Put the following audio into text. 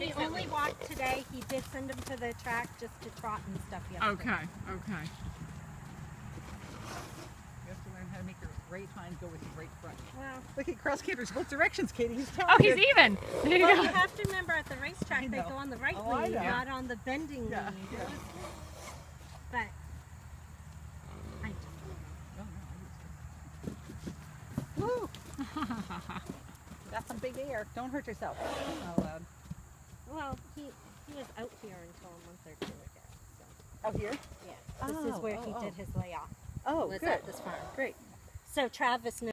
And he only walked today. He did send him to the track just to trot and stuff yesterday. Okay, okay. You have to learn how to make your right hind go with your right front. Well, Look at cross canters, both directions, Katie. He's telling Oh, he's you. even. There you well, go. you have to remember at the racetrack they go on the right Oh, lead, not on the bending Yeah, lead. yeah. But I Oh, no, I. Woo! That's some big air. Don't hurt yourself. Not allowed. well, he he was out here until a month or two ago. So Out here? yeah, this Oh, is where oh, he oh. did his layoff. Oh, was good. at this farm. Great. So Travis